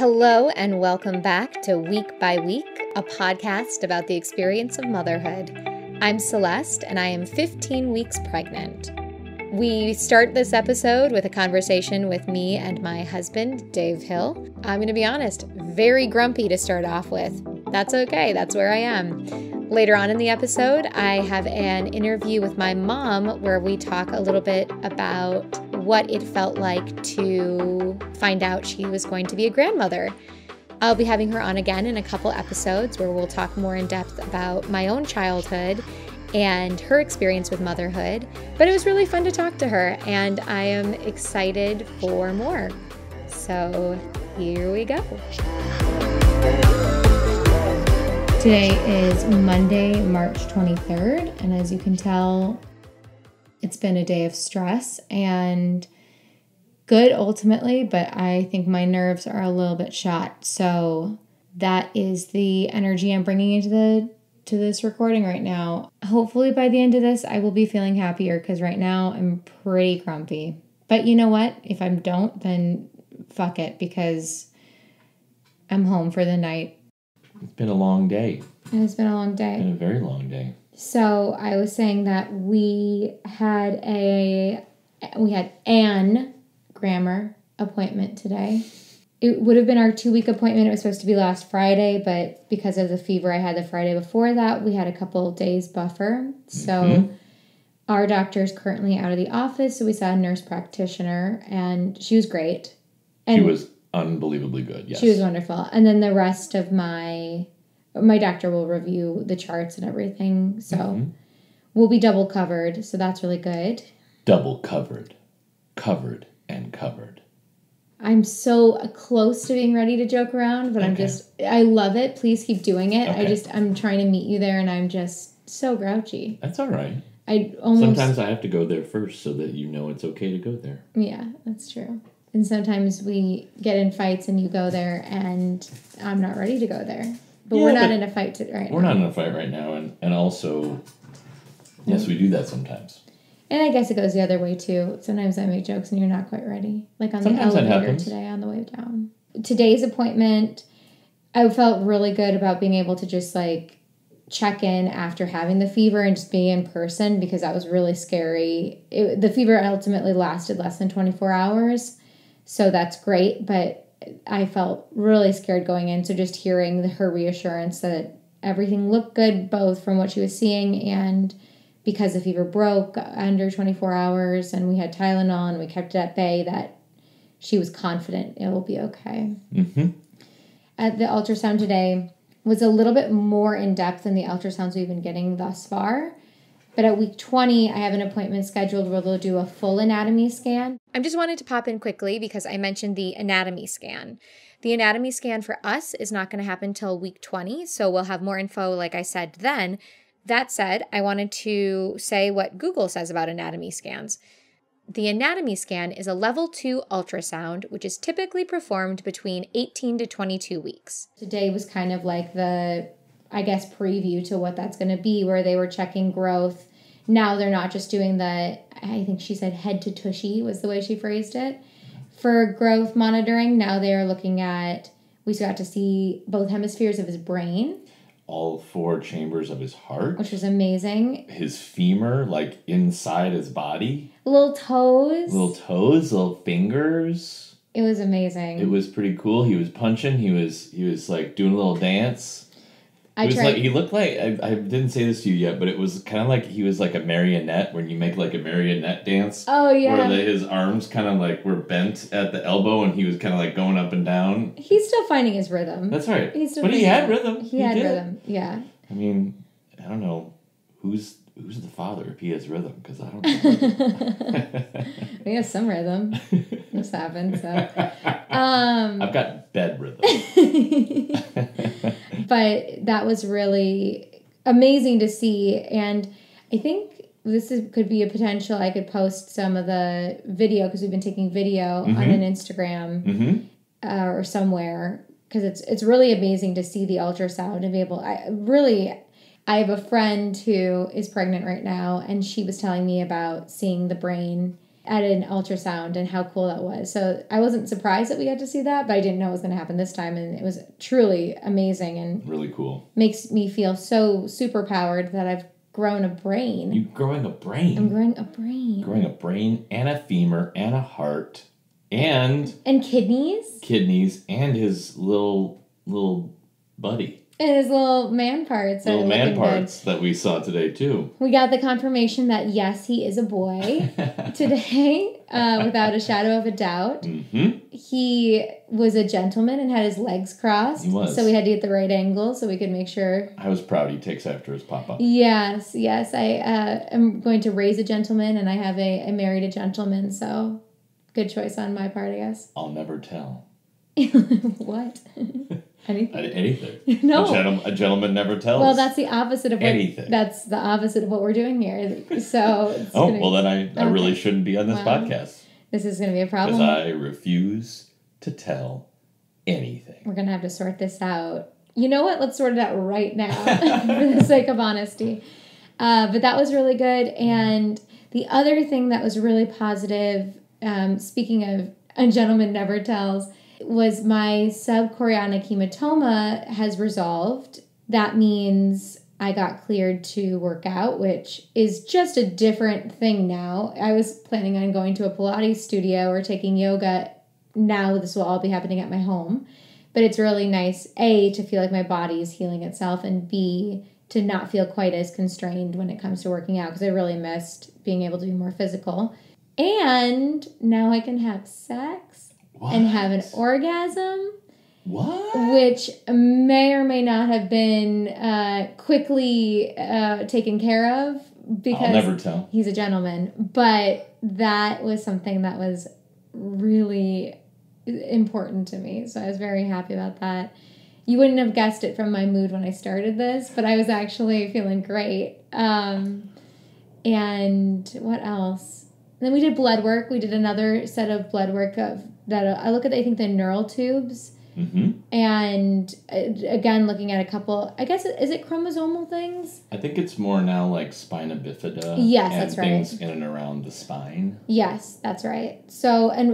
Hello, and welcome back to Week by Week, a podcast about the experience of motherhood. I'm Celeste, and I am 15 weeks pregnant. We start this episode with a conversation with me and my husband, Dave Hill. I'm going to be honest, very grumpy to start off with. That's okay, that's where I am. Later on in the episode, I have an interview with my mom where we talk a little bit about what it felt like to find out she was going to be a grandmother. I'll be having her on again in a couple episodes where we'll talk more in depth about my own childhood and her experience with motherhood. But it was really fun to talk to her, and I am excited for more. So here we go. Today is Monday, March 23rd, and as you can tell, it's been a day of stress and good ultimately, but I think my nerves are a little bit shot. So that is the energy I'm bringing into the to this recording right now. Hopefully, by the end of this, I will be feeling happier because right now I'm pretty grumpy. But you know what? If I don't, then fuck it because I'm home for the night. It's been a long day. It has been a long It's day. been a very long day. So I was saying that we had a we had an grammar appointment today. It would have been our two week appointment. It was supposed to be last Friday, but because of the fever I had the Friday before that, we had a couple days buffer. So Mhm. our doctor is currently out of the office, so we saw a nurse practitioner, and she was great. And she was unbelievably good. Yes. she was wonderful. And then the rest of my my doctor will review the charts and everything. So Mhm. we'll be double covered. So that's really good. double covered, covered and covered. I'm so close to being ready to joke around, but I'm just I love it. Please keep doing it. I just I'm trying to meet you there and I'm just so grouchy. That's all right. I almost Sometimes I have to go there first so that you know it's okay to go there. Yeah, that's true. And sometimes we get in fights and you go there and I'm not ready to go there. But Yeah, we're not but in a fight to, right We're now. not in a fight right now, and and also, yes, we do that sometimes. And I guess it goes the other way too. Sometimes I make jokes and you're not quite ready. Like on Sometimes the elevator today on the way down. Today's appointment, I felt really good about being able to just like check in after having the fever and just be in person because that was really scary. It, the fever ultimately lasted less than 24 hours. So that's great, but I felt really scared going in. So just hearing the, her reassurance that everything looked good, both from what she was seeing and because the fever broke under 24 hours and we had Tylenol and we kept it at bay, that she was confident it will be okay. hmm At the ultrasound today was a little bit more in depth than the ultrasounds we've been getting thus far. But at week 20, I have an appointment scheduled where they'll do a full anatomy scan. I just wanted to pop in quickly because I mentioned the anatomy scan. The anatomy scan for us is not going to happen till week 20, so we'll have more info, like I said then. That said, I wanted to say what Google says about anatomy scans. The anatomy scan is a level 2 ultrasound, which is typically performed between 18 to 22 weeks. Today was kind of like the, I guess, preview to what that's going to be, where they were checking growth. Now they're not just doing the, I think she said head to tushy was the way she phrased it. For growth monitoring, now they are looking at, we got to see both hemispheres of his brain, All four chambers of his heart, which was amazing. his femur, like inside his body, Little toes. little toes, little fingers. it was amazing. It was pretty cool. He was punching. He was he was like doing a little dance. I He was tried. like he looked like I, I didn't say this to you yet, but it was kind of like he was like a marionette when you make like a marionette dance. oh yeah. Where the, his arms kind of like were bent at the elbow, and he was kind of like going up and down. He's still finding his rhythm. That's right. He's still but he had rhythm. He, had did. rhythm. Yeah. I mean, I don't know who's who's the father if he has rhythm because I don't. know. we have some rhythm. This happened. So, um, I've got bed rhythm. but that was really amazing to see, and I think this is, could be a potential. I could post some of the video because we've been taking video on Mhm. an Instagram hmm uh, or somewhere because it's it's really amazing to see the ultrasound and be able. I really. I have a friend who is pregnant right now, and she was telling me about seeing the brain at an ultrasound and how cool that was. So I wasn't surprised that we got to see that, but I didn't know it was going to happen this time. And it was truly amazing and Really cool. makes me feel so super powered that I've grown a brain. You growing a brain. I'm growing a brain. growing a brain and a femur and a heart and and kidneys kidneys and his little little buddy. And his little man parts. little man looking good. parts that we saw today too. We got the confirmation that yes, he is a boy today, uh, without a shadow of a doubt. hmm He was a gentleman and had his legs crossed. He was. So we had to get the right angle so we could make sure. I was proud he takes after his papa. Yes, yes. I uh, am going to raise a gentleman and I have a, I married a gentleman. So good choice on my part, I guess. I'll never tell. what? Anything? Anything. No. A, gentleman, a gentleman never tells. Well, that's the opposite of what. Anything. That's the opposite of what we're doing here. So Oh, well, then I, I really shouldn't be on this Wow. podcast. this is going to be a problem. Because. I refuse to tell anything. We're gonna have to sort this out. You know what? Let's sort it out right now for the sake of honesty. Uh, but that was really good. And the other thing that was really positive, um, speaking of a gentleman never tells, was my subchorionic hematoma has resolved. That means I got cleared to work out, which is just a different thing now. I was planning on going to a Pilates studio or taking yoga. Now this will all be happening at my home. But it's really nice, A, to feel like my body is healing itself, and B, to not feel quite as constrained when it comes to working out because I really missed being able to be more physical. And now I can have sex What? and have an orgasm What? which may or may not have been uh, quickly uh, taken care of because I'll never tell. he's a gentleman. But that was something that was really important to me. So I was very happy about that. You wouldn't have guessed it from my mood when I started this, but I was actually feeling great. Um, and what else? then we did blood work. We did another set of blood work of that. uh, I look at I think the neural tubes hmm and uh, again looking at a couple i guess is it chromosomal things I think it's more now like spina bifida. Yes, and that's right. things in and around the spine. yes that's right so and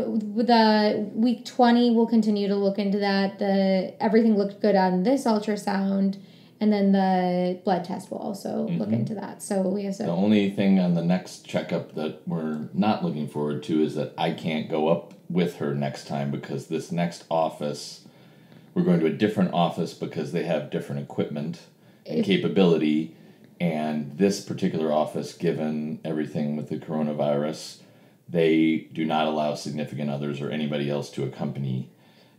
the week 20 we'll continue to look into that the everything looked good on this ultrasound and then the blood test will also look Mhm. into that so we have The only thing on the next checkup that we're not looking forward to is that I can't go up with her next time because this next office, we're going to a different office because they have different equipment and If- capability. And this particular office, given everything with the coronavirus, they do not allow significant others or anybody else to accompany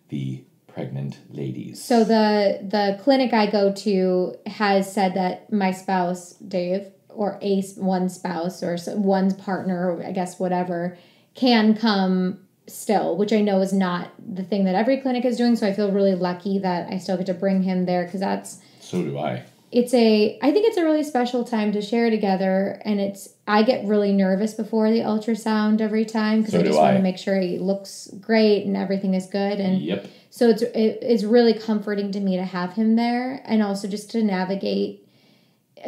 the pregnant ladies. so the the clinic i go to has said that my spouse dave or a one spouse or one's partner i guess whatever can come still which i know is not the thing that every clinic is doing so i feel really lucky that i still get to bring him there because that's so do I. it's a i think it's a really special time to share together and it's i get really nervous before the ultrasound every time because So i just want to make sure he looks great and everything is good and Yep. so it's it, it's really comforting to me to have him there and also just to navigate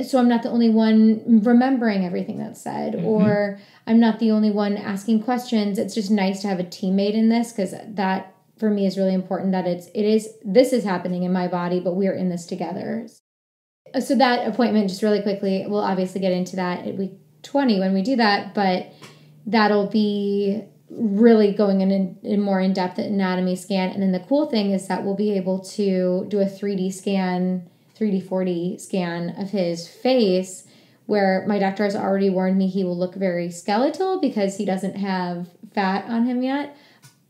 so I'm not the only one remembering everything that's said Mhm. or I'm not the only one asking questions. It's just nice to have a teammate in this cuz that for me is really important that it's it is this is happening in my body but we're in this together. So that appointment just really quickly we'll obviously get into that at week 20 when we do that but that'll be really going in, in, in more in-depth anatomy scan and then the cool thing is that we'll be able to do a 3d scan 3d 4d scan of his face where my doctor has already warned me he will look very skeletal because he doesn't have fat on him yet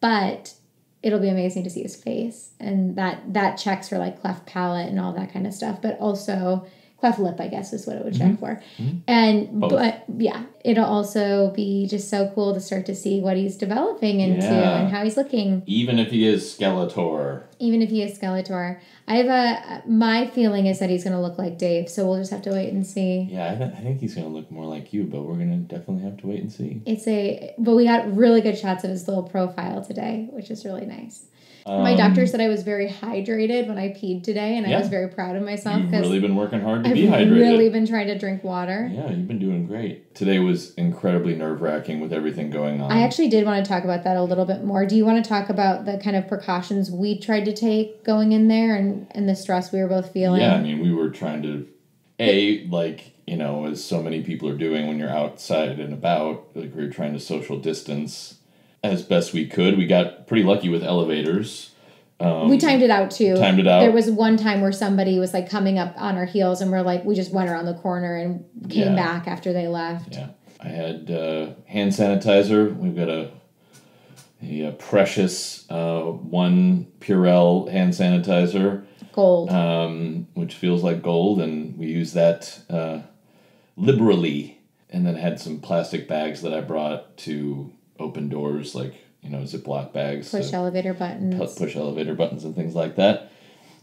but it'll be amazing to see his face. And that that checks for like cleft palate and all that kind of stuff but also cleft lip i guess is what it would check for Mhm. and Both. but yeah it'll also be just so cool to start to see what he's developing into Yeah. and how he's looking Even if he is Skeletor, Even if he is Skeletor, I have a my feeling is that he's going to look like Dave, so we'll just have to wait and see. Yeah, I, th- I think he's gonna look more like you, but we're gonna definitely have to wait and see. It's a but we got really good shots of his little profile today, which is really nice. My Um, doctor said I was very hydrated when I peed today, and I was very proud of myself You've really been working hard to I've be hydrated. really been trying to drink water. Yeah, you've been doing great. Today was incredibly nerve wracking with everything going on. I actually did want to talk about that a little bit more. Do you want to talk about the kind of precautions we tried to take going in there and, and the stress we were both feeling? Yeah, I mean, we were trying to, a like you know, as so many people are doing when you're outside and about, like we are trying to social distance as best we could. We got pretty lucky with elevators. Um, we timed it out too. timed it out. There was one time where somebody was like coming up on our heels, and we're like, we just went around the corner and came Yeah. back after they left. Yeah, I had uh, hand sanitizer. We've got a a, uh, precious uh, one Purell hand sanitizer. Gold. um, which feels like gold, and we use that uh, liberally. And then had some plastic bags that I brought to open doors, like you know Ziploc bags, push to elevator buttons. push elevator buttons and things like that.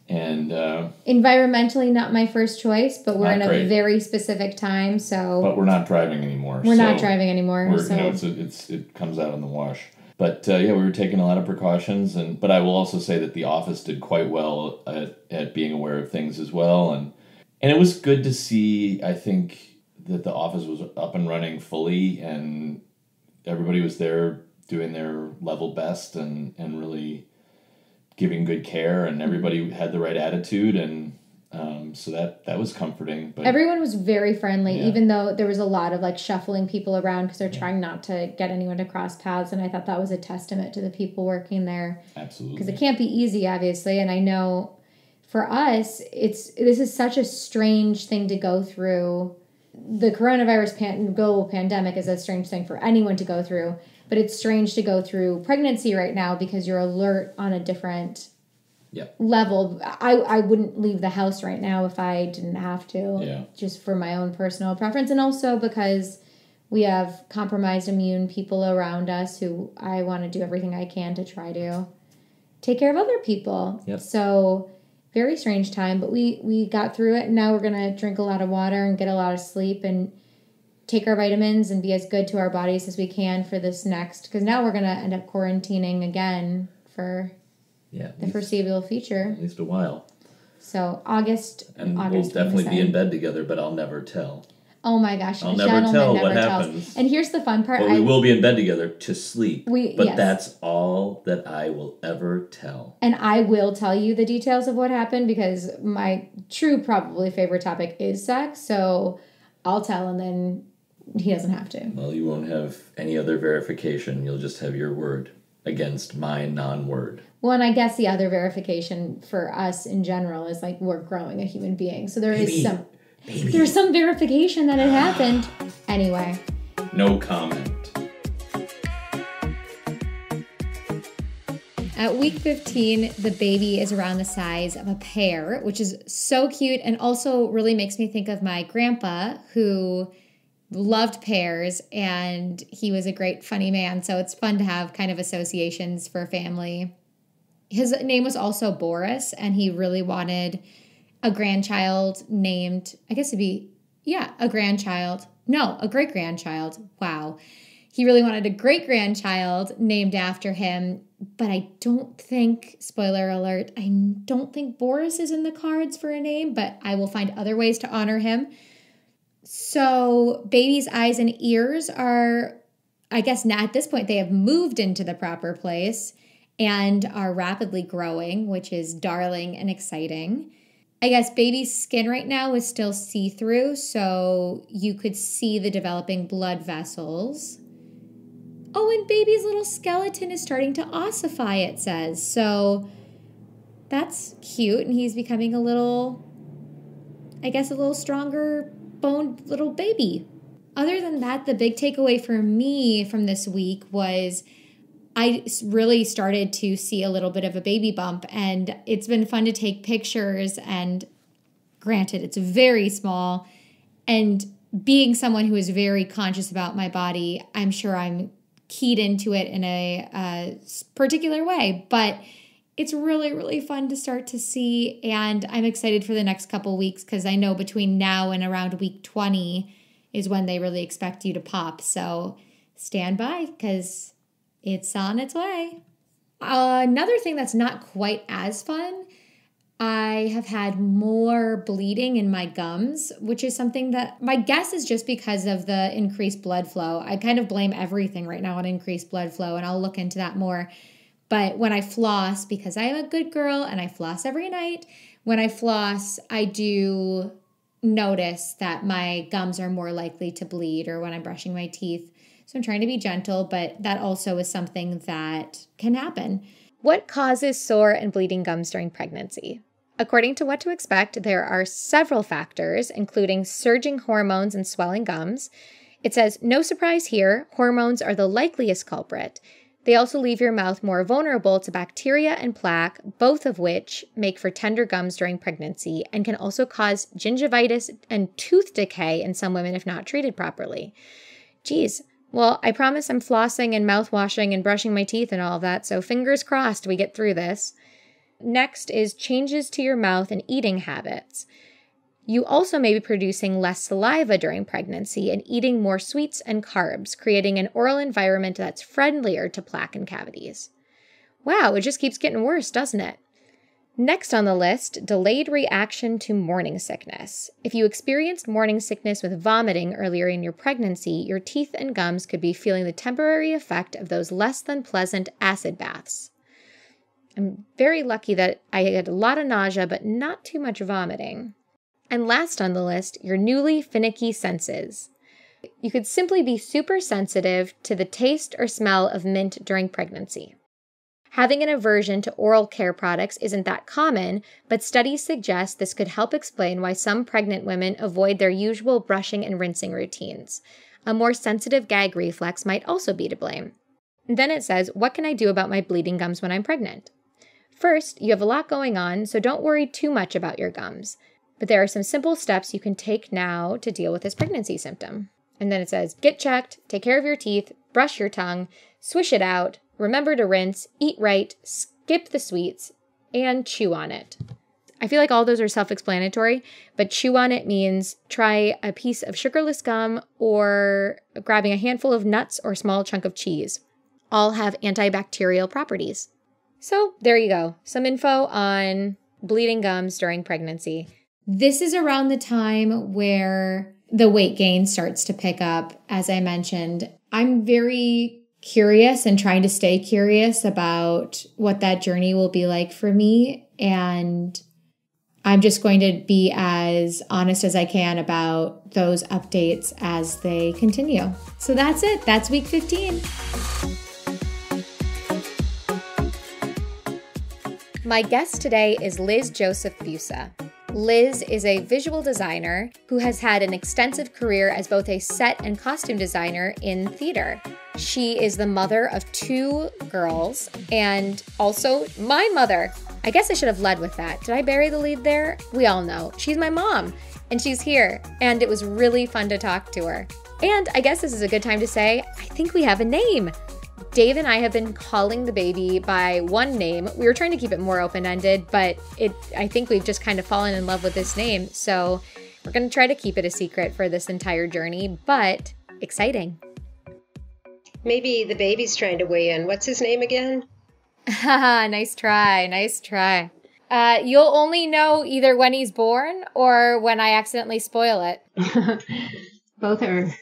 And uh, Environmentally, not my first choice, but we're in a great. very specific time, so but we're not driving anymore. we're not driving anymore. So you know, it's, it's it comes out in the wash. But uh, yeah, we were taking a lot of precautions, and but I will also say that the office did quite well at, at being aware of things as well, and and it was good to see. I think that the office was up and running fully, and everybody was there doing their level best, and and really giving good care, and everybody had the right attitude, and um, so that that was comforting. But Everyone was very friendly, Yeah. even though there was a lot of like shuffling people around because they're trying not to get anyone to cross paths. And I thought that was a testament to the people working there absolutely, because it can't be easy, obviously. And I know for us, it's this is such a strange thing to go through. The coronavirus pan- global pandemic is a strange thing for anyone to go through, but it's strange to go through pregnancy right now because you're alert on a different level. I, I wouldn't leave the house right now if I didn't have to Yeah. just for my own personal preference and also because we have compromised immune people around us who I want to do everything I can to try to take care of other people. Yep. So very strange time, but we we got through it and now we're going to drink a lot of water and get a lot of sleep and take our vitamins and be as good to our bodies as we can for this next cuz now we're going to end up quarantining again for yeah, the foreseeable future. at least a while. So August And August we'll definitely be in bed together, but I'll never tell. Oh my gosh, I'll never tell never what tells. happens. And here's the fun part. But I, we will be in bed together to sleep. We- but yes. that's all that I will ever tell. and I will tell you the details of what happened because my true probably favorite topic is sex. So I'll tell and then he doesn't have to. Well, you won't have any other verification. You'll just have your word against my non-word. Well, and I guess the other verification for us in general is like we're growing a human being. So there is Baby. some Baby. there's some verification that it ah. happened. Anyway, No comment. At week 15, the baby is around the size of a pear, which is so cute and also really makes me think of my grandpa who loved pears and he was a great funny man. So it's fun to have kind of associations for family. His name was also Boris and he really wanted a grandchild named, I guess it'd be, yeah, a grandchild. No, a great grandchild. Wow. He really wanted a great grandchild named after him, but I don't think, spoiler alert, I don't think Boris is in the cards for a name, but I will find other ways to honor him. So, baby's eyes and ears are, I guess, now at this point, they have moved into the proper place and are rapidly growing, which is darling and exciting. I guess baby's skin right now is still see through, so you could see the developing blood vessels. Oh, and baby's little skeleton is starting to ossify, it says. So that's cute, and he's becoming a little, I guess, a little stronger boned little baby. Other than that, the big takeaway for me from this week was I really started to see a little bit of a baby bump, and it's been fun to take pictures. And granted, it's very small, and being someone who is very conscious about my body, I'm sure I'm keyed into it in a s- particular way. But it's really, really fun to start to see. And I'm excited for the next couple weeks because I know between now and around week 20 is when they really expect you to pop. So stand by because it's on its way. Another thing that's not quite as fun I have had more bleeding in my gums, which is something that my guess is just because of the increased blood flow. I kind of blame everything right now on increased blood flow, and I'll look into that more. But when I floss, because I am a good girl and I floss every night, when I floss, I do notice that my gums are more likely to bleed or when I'm brushing my teeth. So I'm trying to be gentle, but that also is something that can happen. What causes sore and bleeding gums during pregnancy? According to What to Expect, there are several factors, including surging hormones and swelling gums. It says, no surprise here, hormones are the likeliest culprit. They also leave your mouth more vulnerable to bacteria and plaque, both of which make for tender gums during pregnancy and can also cause gingivitis and tooth decay in some women if not treated properly. Geez, well, I promise I'm flossing and mouthwashing and brushing my teeth and all of that, so fingers crossed we get through this. Next is changes to your mouth and eating habits. You also may be producing less saliva during pregnancy and eating more sweets and carbs, creating an oral environment that's friendlier to plaque and cavities. Wow, it just keeps getting worse, doesn't it? Next on the list, delayed reaction to morning sickness. If you experienced morning sickness with vomiting earlier in your pregnancy, your teeth and gums could be feeling the temporary effect of those less than pleasant acid baths. I'm very lucky that I had a lot of nausea, but not too much vomiting. And last on the list, your newly finicky senses. You could simply be super sensitive to the taste or smell of mint during pregnancy. Having an aversion to oral care products isn't that common, but studies suggest this could help explain why some pregnant women avoid their usual brushing and rinsing routines. A more sensitive gag reflex might also be to blame. Then it says, What can I do about my bleeding gums when I'm pregnant? First, you have a lot going on, so don't worry too much about your gums. But there are some simple steps you can take now to deal with this pregnancy symptom. And then it says get checked, take care of your teeth, brush your tongue, swish it out, remember to rinse, eat right, skip the sweets, and chew on it. I feel like all those are self explanatory, but chew on it means try a piece of sugarless gum or grabbing a handful of nuts or small chunk of cheese. All have antibacterial properties. So there you go. Some info on bleeding gums during pregnancy. This is around the time where the weight gain starts to pick up, as I mentioned. I'm very curious and trying to stay curious about what that journey will be like for me. And I'm just going to be as honest as I can about those updates as they continue. So that's it. That's week 15. My guest today is Liz Joseph Busa. Liz is a visual designer who has had an extensive career as both a set and costume designer in theater. She is the mother of two girls and also my mother. I guess I should have led with that. Did I bury the lead there? We all know. She's my mom and she's here, and it was really fun to talk to her. And I guess this is a good time to say, I think we have a name. Dave and I have been calling the baby by one name. We were trying to keep it more open-ended, but it I think we've just kind of fallen in love with this name. So we're going to try to keep it a secret for this entire journey, but exciting. Maybe the baby's trying to weigh in. What's his name again? nice try. Nice try. Uh, you'll only know either when he's born or when I accidentally spoil it. Both are.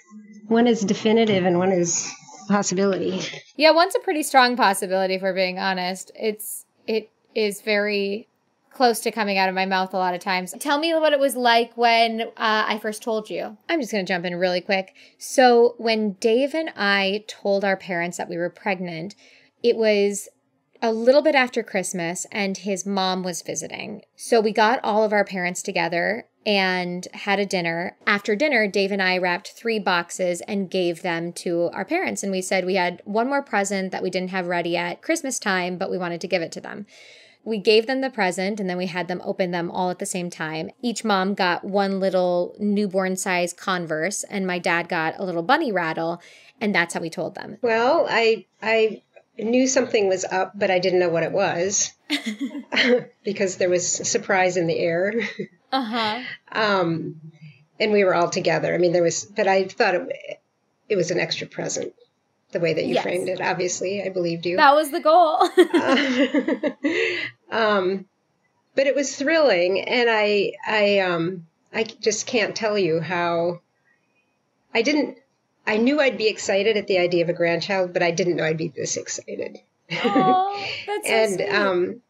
One is definitive and one is possibility. Yeah, one's a pretty strong possibility for being honest. It's it is very close to coming out of my mouth a lot of times. Tell me what it was like when uh, I first told you. I'm just going to jump in really quick. So, when Dave and I told our parents that we were pregnant, it was a little bit after Christmas, and his mom was visiting. So, we got all of our parents together and had a dinner. After dinner, Dave and I wrapped three boxes and gave them to our parents. And we said we had one more present that we didn't have ready at Christmas time, but we wanted to give it to them. We gave them the present and then we had them open them all at the same time. Each mom got one little newborn size Converse, and my dad got a little bunny rattle. And that's how we told them. Well, I, I, knew something was up, but I didn't know what it was because there was a surprise in the air. Uh huh. Um, and we were all together. I mean, there was, but I thought it, it was an extra present. The way that you Yes. framed it, obviously, I believed you. That was the goal. Um, but it was thrilling, and I, I, um, I just can't tell you how. I didn't. I knew I'd be excited at the idea of a grandchild, but I didn't know I'd be this excited. oh, that's so and sweet. um,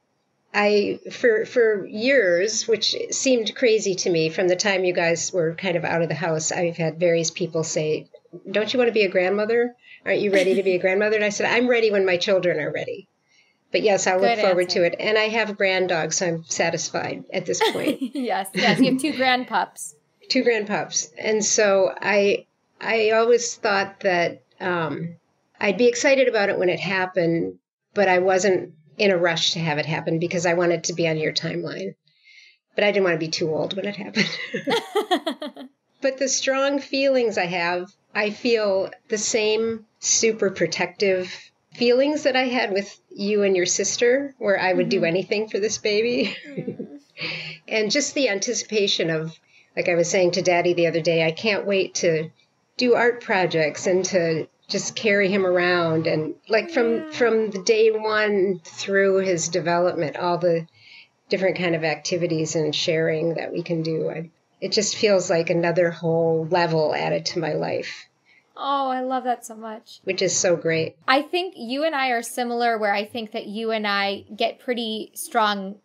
I for for years, which seemed crazy to me from the time you guys were kind of out of the house, I've had various people say, "Don't you want to be a grandmother? Aren't you ready to be a grandmother?" And I said, "I'm ready when my children are ready." But yes, I'll look forward answer. to it. And I have a grand dog, so I'm satisfied at this point. yes, yes. You have two grand pups. Two grand pups, and so I I always thought that um, I'd be excited about it when it happened, but I wasn't in a rush to have it happen because I wanted to be on your timeline. But I didn't want to be too old when it happened. but the strong feelings I have, I feel the same super protective feelings that I had with you and your sister, where I would do mm-hmm. anything for this baby. Mm. and just the anticipation of, like I was saying to Daddy the other day, I can't wait to do art projects and to just carry him around. And like from from the day one through his development all the different kind of activities and sharing that we can do I, it just feels like another whole level added to my life oh, I love that so much. which is so great I think you and I are similar where I think that you and I get pretty strong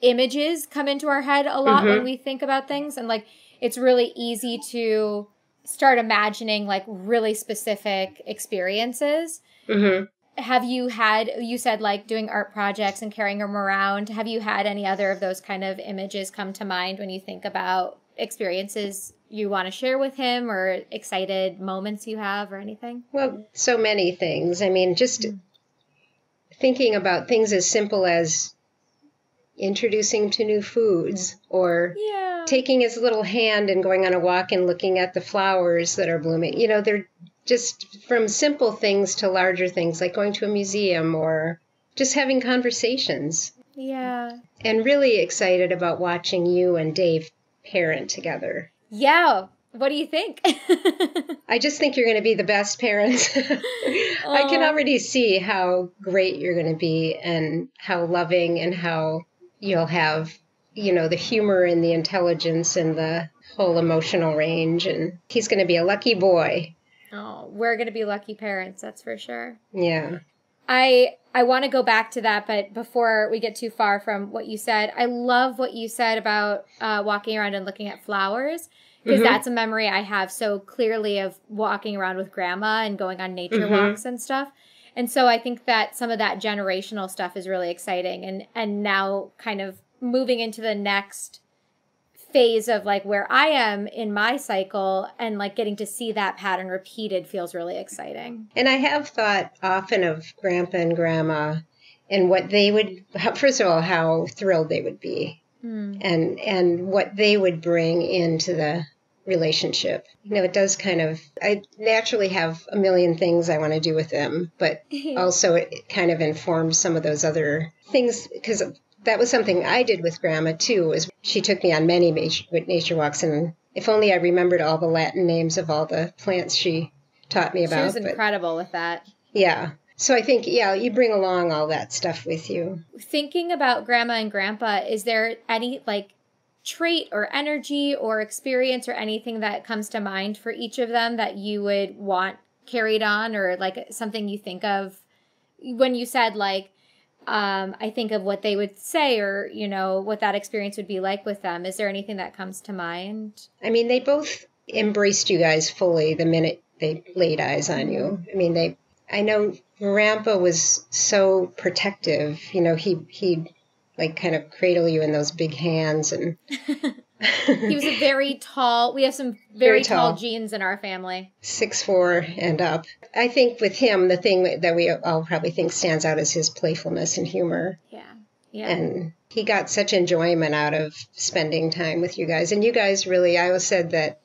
images come into our head a lot when Mhm. we think about things and like it's really easy to start imagining like really specific experiences. hmm Have you had you said like doing art projects and carrying them around? Have you had any other of those kind of images come to mind when you think about experiences you want to share with him or excited moments you have or anything? well so many things i mean just mm. thinking about things as simple as introducing to new foods or Yeah. taking his little hand and going on a walk and looking at the flowers that are blooming. You know, they're just from simple things to larger things like going to a museum or just having conversations. Yeah. And really excited about watching you and Dave parent together. Yeah. What do you think? I just think you're going to be the best parents. I can already see how great you're going to be and how loving and how you'll have, you know, the humor and the intelligence and the whole emotional range. And he's going to be a lucky boy. oh, we're going to be lucky parents, that's for sure. Yeah. I I want to go back to that, but before we get too far from what you said, I love what you said about uh, walking around and looking at flowers because Mhm. that's a memory I have so clearly of walking around with grandma and going on nature Mhm. walks and stuff. And so I think that some of that generational stuff is really exciting and and now kind of moving into the next phase of like where I am in my cycle and like getting to see that pattern repeated feels really exciting. And I have thought often of Grandpa and Grandma and what they would, first of all, how thrilled they would be Hmm. and and what they would bring into the relationship. You know, it does kind of I naturally have a million things I want to do with them, but also it kind of informs some of those other things because that was something I did with grandma too was she took me on many nature, nature walks and if only I remembered all the Latin names of all the plants she taught me about. She was but- incredible with that. yeah. So I think yeah, you bring along all that stuff with you. Thinking about grandma and grandpa, is there any like trait or energy or experience or anything that comes to mind for each of them that you would want carried on or like something you think of when you said like um, I think of what they would say or you know what that experience would be like with them. Is there anything that comes to mind? I mean, they both embraced you guys fully the minute they laid eyes on you. I mean, they. I know Grandpa was so protective. You know, he he like kind of cradle you in those big hands and. He was a very tall. We have some very, Very tall. tall. genes in our family. six four and up. I think with him, the thing that we all probably think stands out is his playfulness and humor. Yeah, yeah. And he got such enjoyment out of spending time with you guys. And you guys really, I always said that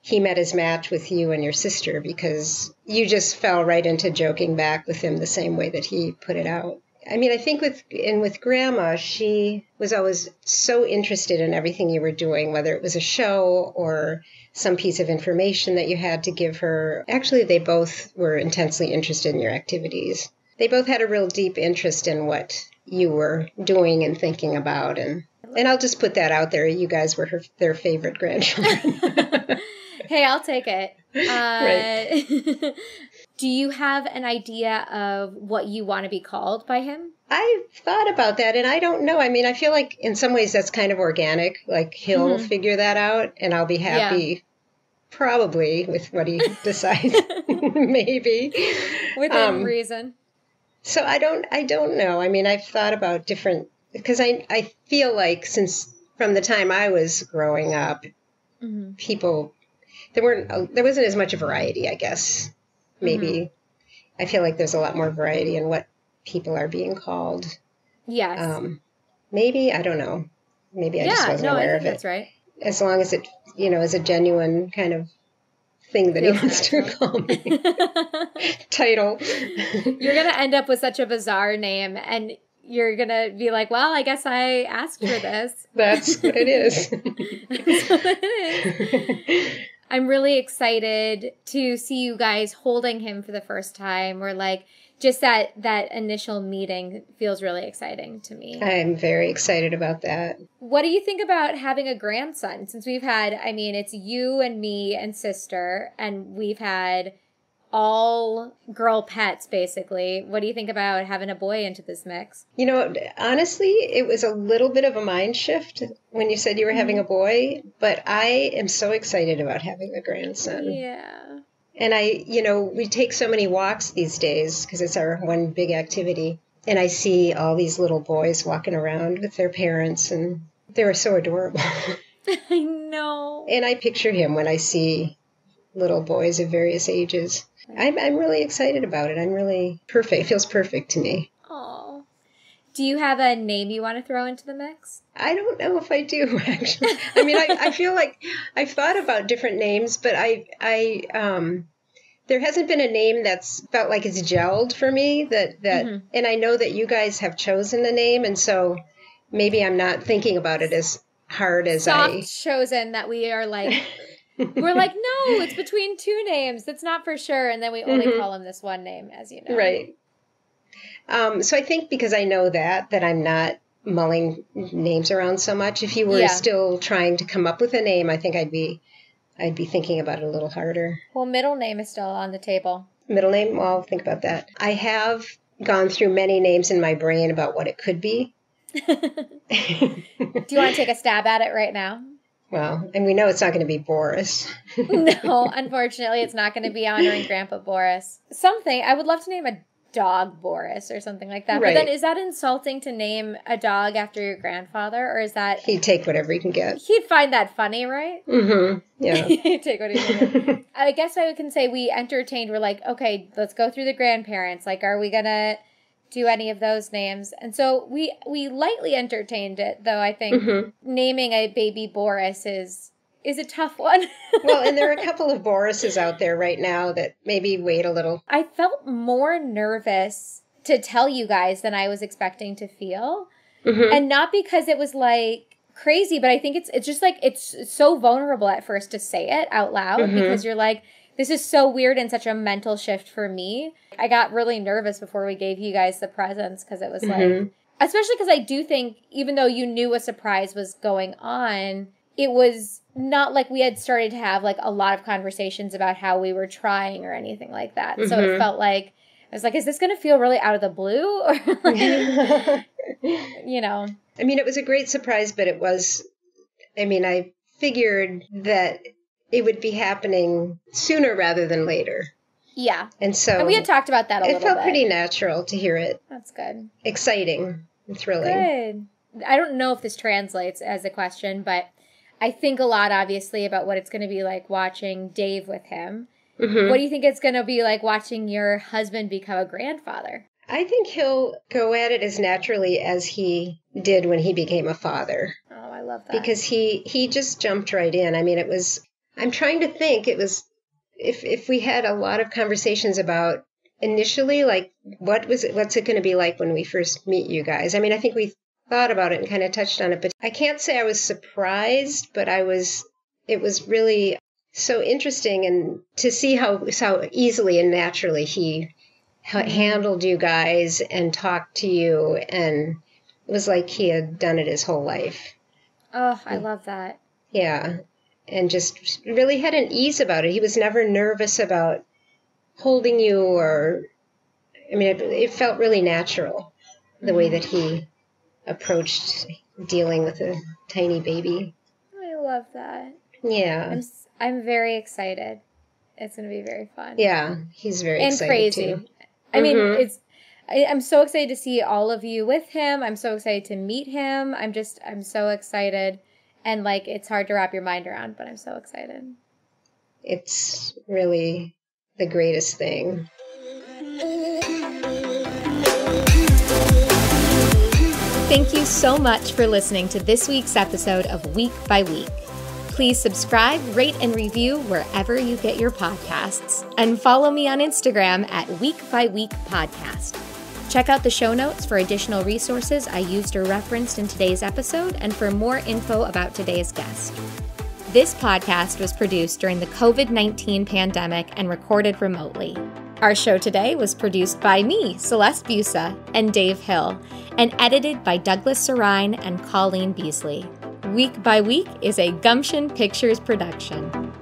he met his match with you and your sister because you just fell right into joking back with him the same way that he put it out. I mean, I think with and with grandma, she was always so interested in everything you were doing, whether it was a show or some piece of information that you had to give her. Actually, they both were intensely interested in your activities. They both had a real deep interest in what you were doing and thinking about and and I'll just put that out there. You guys were her, their favorite grandchildren. hey, I'll take it. Uh, right. do you have an idea of what you want to be called by him? I've thought about that and I don't know. I mean, I feel like in some ways that's kind of organic. Like he'll mm-hmm. figure that out and I'll be happy yeah. probably with what he decides. Maybe. Within um, reason. So I don't I don't know. I mean, I've thought about different because I I feel like since from the time I was growing up, mm-hmm. people there weren't uh, there wasn't as much variety. I guess maybe mm-hmm. I feel like there's a lot more variety in what people are being called. Yes. Um, maybe I don't know. Maybe I yeah, just wasn't no, aware of it. That's right. As long as it you know is a genuine kind of thing that Feels he wants natural. to call me. Title. You're gonna end up with such a bizarre name, and you're gonna be like, "Well, I guess I asked for this." That's what it is. That's what it is. I'm really excited to see you guys holding him for the first time, or like just that that initial meeting feels really exciting to me. I'm very excited about that. What do you think about having a grandson? Since we've had, I mean, it's you and me and sister, and we've had all girl pets basically. What do you think about having a boy into this mix? You know, honestly, it was a little bit of a mind shift when you said you were having a mm-hmm. boy, but I am so excited about having a grandson. Yeah. And I, you know, we take so many walks these days because it's our one big activity. And I see all these little boys walking around with their parents, and they're so adorable. I know. And I picture him when I see little boys of various ages. I'm, I'm really excited about it. I'm really perfect. It feels perfect to me. Oh. Do you have a name you want to throw into the mix? I don't know if I do actually. I mean, I, I feel like I've thought about different names, but I, I, um, there hasn't been a name that's felt like it's gelled for me that that mm-hmm. and I know that you guys have chosen a name and so maybe I'm not thinking about it as hard as Soft I chosen that we are like we're like no it's between two names that's not for sure and then we only mm-hmm. call him this one name as you know right um, so I think because I know that that I'm not mulling names around so much if you were yeah. still trying to come up with a name I think I'd be I'd be thinking about it a little harder. Well, middle name is still on the table. Middle name? Well, I'll think about that. I have gone through many names in my brain about what it could be. Do you want to take a stab at it right now? Well, and we know it's not going to be Boris. no, unfortunately, it's not going to be honoring Grandpa Boris. Something I would love to name a dog Boris or something like that. Right. But then is that insulting to name a dog after your grandfather or is that He'd take whatever he can get. He'd find that funny, right? Mm-hmm. Yeah. He'd take what he can get. I guess I can say we entertained, we're like, okay, let's go through the grandparents. Like, are we gonna do any of those names? And so we we lightly entertained it, though I think mm-hmm. naming a baby Boris is is a tough one. well, and there are a couple of Borises out there right now that maybe wait a little. I felt more nervous to tell you guys than I was expecting to feel. Mm-hmm. And not because it was like crazy, but I think it's it's just like it's so vulnerable at first to say it out loud mm-hmm. because you're like this is so weird and such a mental shift for me. I got really nervous before we gave you guys the presents because it was mm-hmm. like especially because I do think even though you knew a surprise was going on, it was not like we had started to have like a lot of conversations about how we were trying or anything like that. Mm-hmm. So it mm-hmm. felt like I was like, is this going to feel really out of the blue or like, you know? I mean, it was a great surprise, but it was. I mean, I figured that it would be happening sooner rather than later. Yeah. And so and we had talked about that a it little felt pretty natural to hear it. That's good. Exciting and thrilling. Good. I don't know if this translates as a question, but I think a lot, obviously, about what it's going to be like watching Dave with him. Mm-hmm. What do you think it's going to be like watching your husband become a grandfather? I think he'll go at it as naturally as he did when he became a father. Oh, I love that. Because he he just jumped right in. I mean, it was I'm trying to think. It was if if we had a lot of conversations about initially, like what was it? What's it going to be like when we first meet you guys? I mean, I think we thought about it and kind of touched on it, but I can't say I was surprised, but I was. It was really so interesting and to see how how easily and naturally he mm-hmm. handled you guys and talked to you and it was like he had done it his whole life. Oh, I love that. Yeah. And just really had an ease about it. He was never nervous about holding you or I mean it, it felt really natural the way that he approached dealing with a tiny baby. I love that. Yeah. I'm I'm very excited. It's going to be very fun. Yeah, he's very and crazy. Too. I mean, mm-hmm. it's. I, am so excited to see all of you with him. I'm so excited to meet him. I'm just, I'm so excited, and like, it's hard to wrap your mind around, but I'm so excited. It's really the greatest thing. Thank you so much for listening to this week's episode of Week by Week. Please subscribe, rate, and review wherever you get your podcasts. And follow me on Instagram at Week by Week Podcast. Check out the show notes for additional resources I used or referenced in today's episode and for more info about today's guest. This podcast was produced during the COVID 19 pandemic and recorded remotely. Our show today was produced by me, Celeste Busa, and Dave Hill, and edited by Douglas Sarine and Colleen Beasley. Week by Week is a Gumption Pictures production.